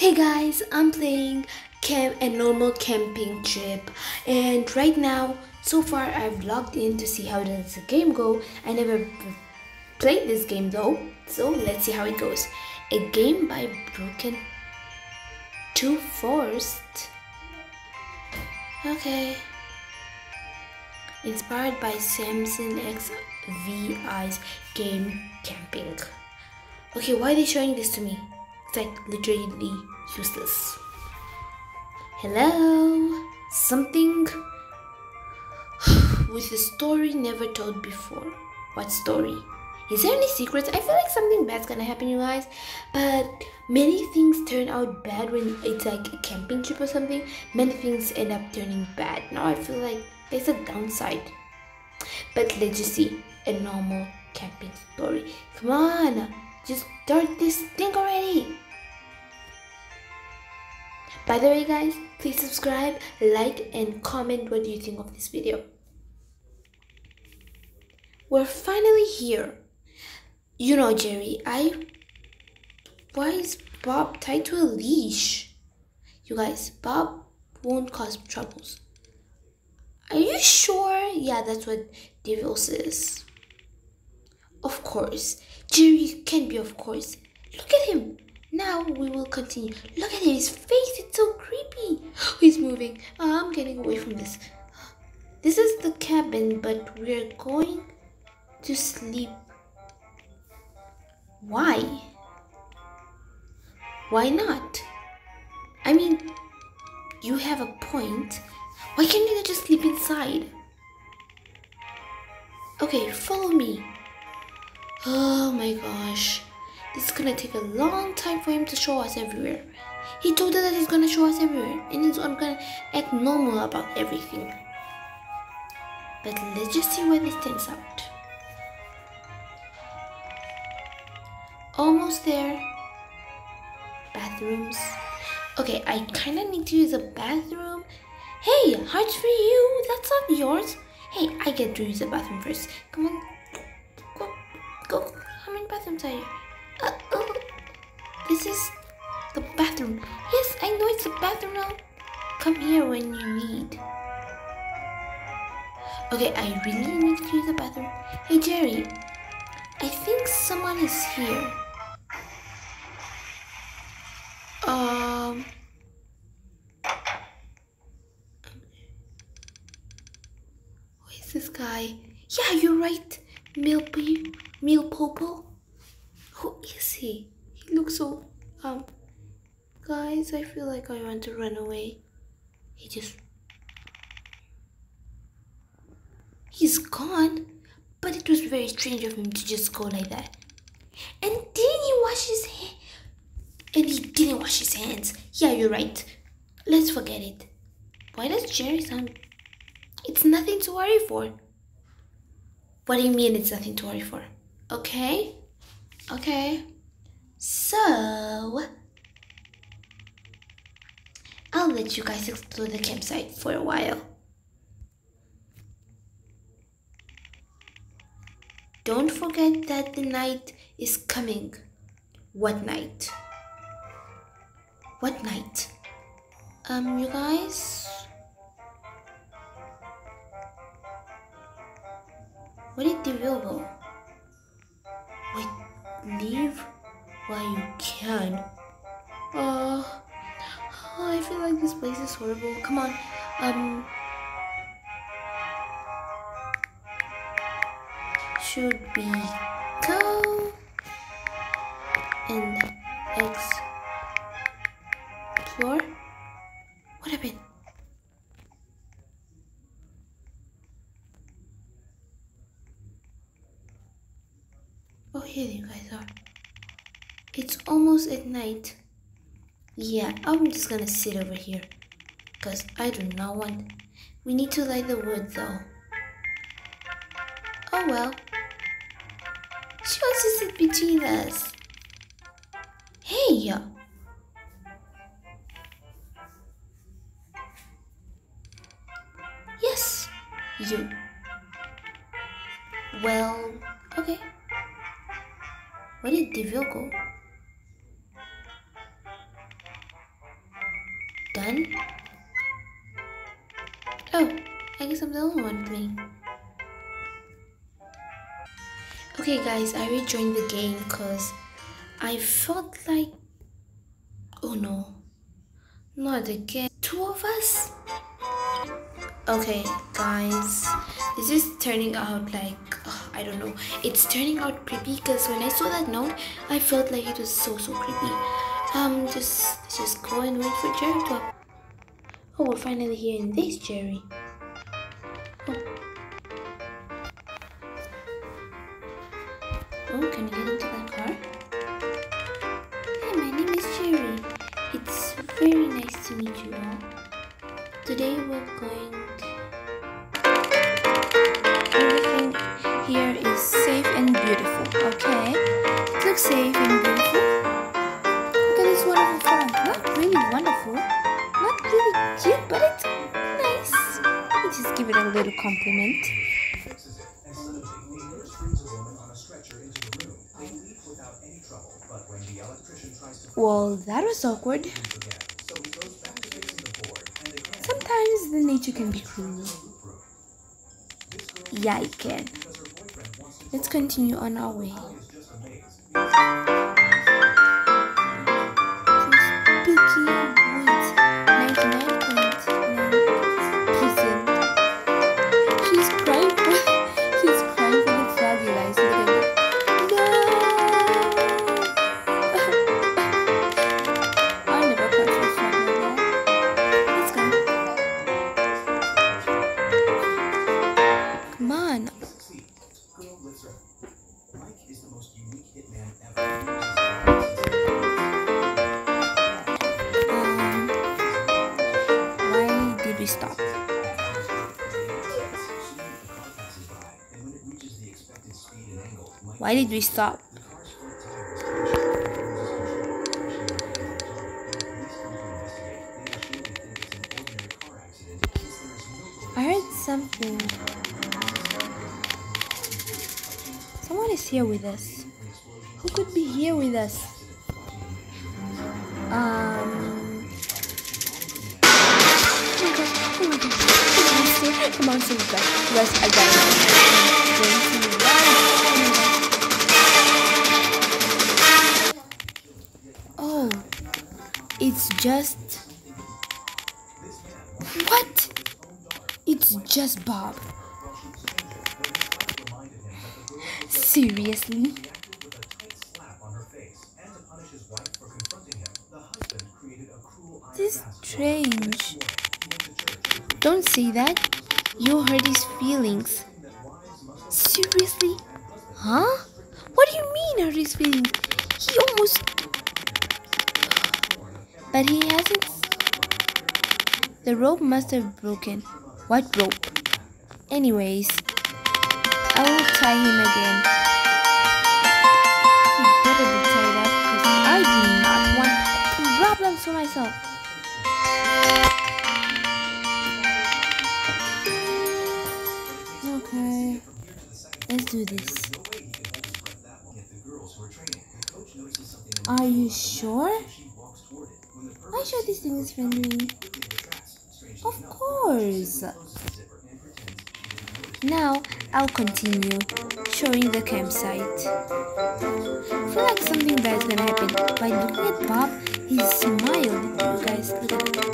Hey guys, I'm playing camp a normal camping trip and right now so far I've logged in to see how does the game go. I never played this game though, so let's see how it goes. A game by Broken Two Forest. Okay. Inspired by Samson X VI's game camping. Okay, why are they showing this to me? Like literally useless. Hello? Something with a story never told before. What story? Is there any secrets? I feel like something bad's gonna happen, you guys. But many things turn out bad when it's like a camping trip or something. Many things end up turning bad. Now I feel like there's a downside. But let's just see a normal camping story. Come on, just start this thing already. By the way, guys, please subscribe, like, and comment what you think of this video. We're finally here. You know, Jerry, I. Why is Bob tied to a leash? You guys, Bob won't cause troubles. Are you sure? Yeah, that's what Devil says. Of course. Jerry can be, of course. Look at him. Now we will continue. Look at his face. It's so creepy. He's moving. Oh, I'm getting away from this. This is the cabin, but we're going to sleep. Why? Why not? I mean, you have a point. Why can't you just sleep inside? Okay, follow me. Oh my gosh. This is gonna take a long time for him to show us everywhere. He told us that he's gonna show us everywhere and he's gonna act normal about everything. But let's just see where this turns out. Almost there. Bathrooms. Okay, I kinda need to use a bathroom. Hey, hearts for you. That's not yours. Hey, I get to use the bathroom first. Come on. Are you? Uh, oh. This is the bathroom. Yes, I know it's the bathroom now. Come here when you need. Okay, I really need to use the bathroom. Hey, Jerry. I think someone is here. Um. Who is this guy? Yeah, you're right. Milpy, Mil Popo. Who is he? He looks so um. Guys, I feel like I want to run away. He just. He's gone. But it was very strange of him to just go like that. And didn't he wash his hands? And he didn't wash his hands. Yeah, you're right. Let's forget it. Why does Jerry sound... It's nothing to worry for. What do you mean it's nothing to worry for? Okay. Okay. So... I'll let you guys explore the campsite for a while. Don't forget that the night is coming. What night? What night? Um, you guys? What the real go? While you can. Uh, I feel like this place is horrible. Come on. Um, should we go and explore? It's almost at night. Yeah, I'm just gonna sit over here. Because I do not want... We need to light the wood though. Oh well. She wants to sit between us. Done? Oh, I guess I'm the only one playing. Okay guys, I rejoined the game because I felt like... Oh no. Not again. Two of us? Okay guys, this is turning out like... Oh, I don't know. It's turning out creepy because when I saw that note, I felt like it was so so creepy. Um, just, just go and wait for Jerry to... Oh, we're finally hearing this, Jerry. Oh, can you get into that car? Hi, my name is Jerry. It's very nice to meet you all. Today we're going little compliment. Well, that was awkward. Sometimes the nature can be cruel. Yeah, it can. Let's continue on our way. Spooky Why did we stop? I heard something. Someone is here with us. Who could be here with us? Um. Oh oh. Come on. Just. What? It's just Bob. Seriously? This is strange. Don't say that. You hurt his feelings. Seriously? Huh? What do you mean hurt his feelings? He almost. But he hasn't. The rope must have broken. What rope? Anyways, I will tie him again. He better be tied up because I do not want problems for myself. Okay, let's do this. Are you sure? This is? Of course. Now I'll continue showing the campsite. I feel like something bad is gonna happen. By looking at Bob, he smiled. You guys, look at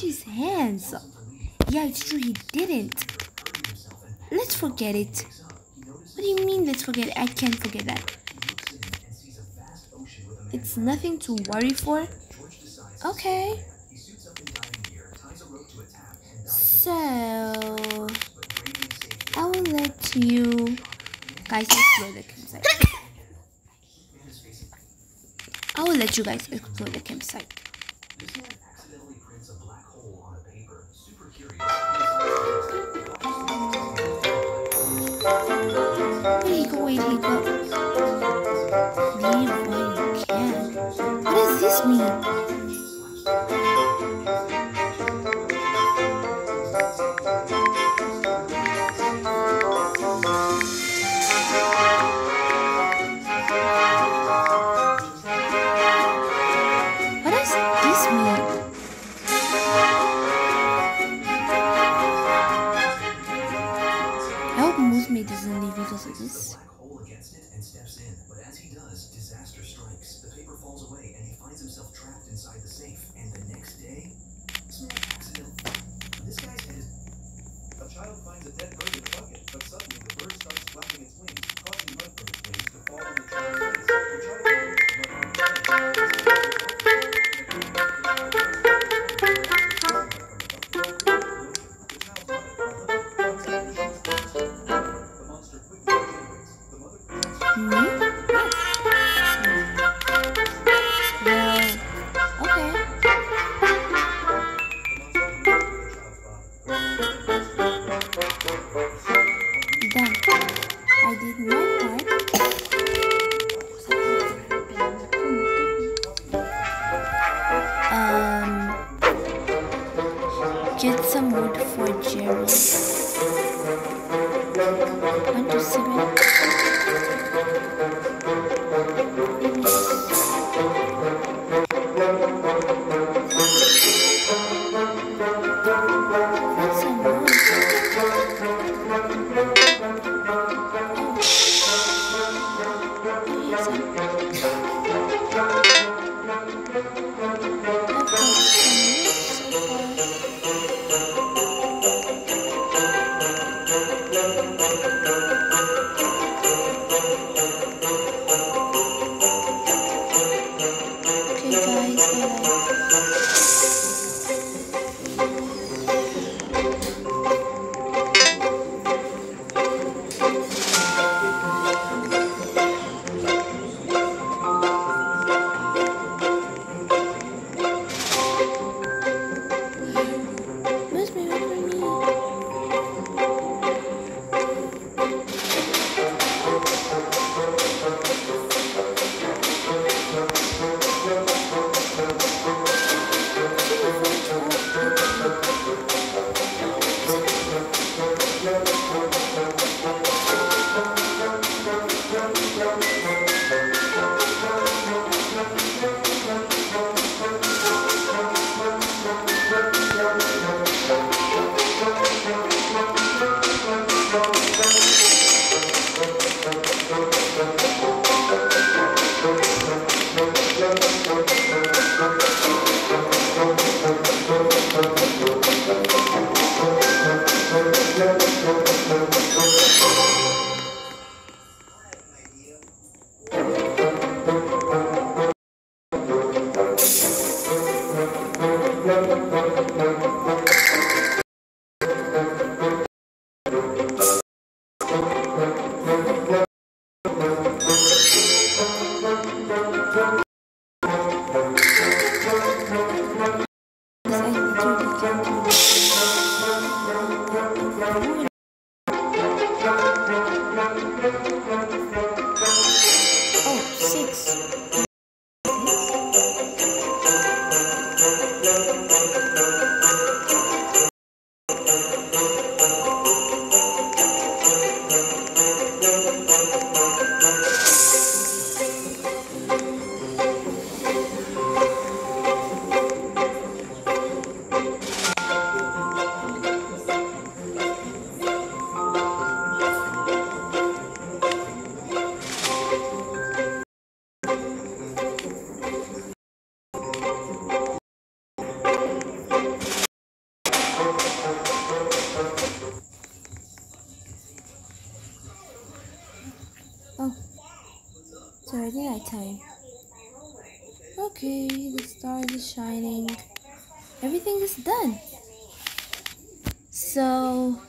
his hands. Yeah, it's true, he didn't. Let's forget it. What do you mean, let's forget it? I can't forget that. It's nothing to worry for. Okay. So, I will let you guys explore the campsite. I will let you guys explore the campsite. Take away, take up. Leave where you can. What does this mean? Already nighttime. Okay, the stars is shining. Everything is done. So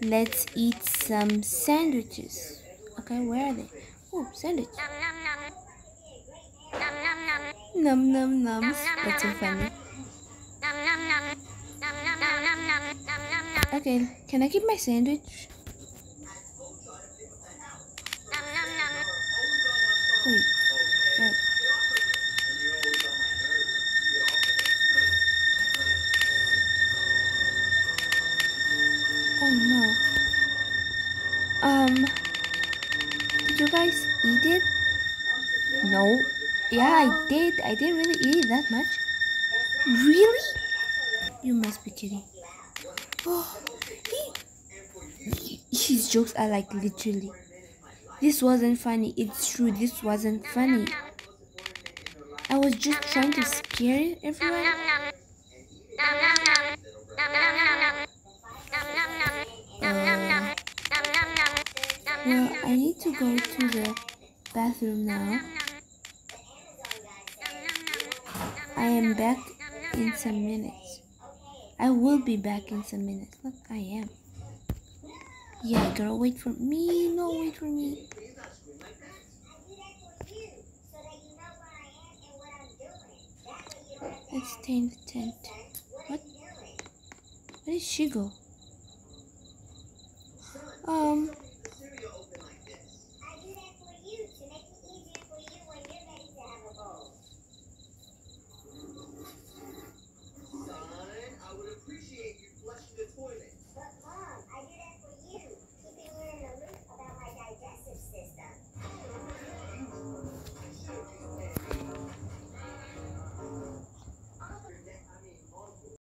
let's eat some sandwiches. Okay, where are they? Oh, sandwich. Num num nums. That's so funny. Okay, can I keep my sandwich? I did. I didn't really eat that much. Really? You must be kidding. Oh, he, his jokes are like literally. This wasn't funny. It's true. This wasn't funny. I was just trying to scare everyone. Uh, well, I need to go to the bathroom now. I am back in some minutes. I will be back in some minutes. Look, I am. Yeah, girl, wait for me. No, wait for me. Let's stay in the tent. What? Where did she go? Um,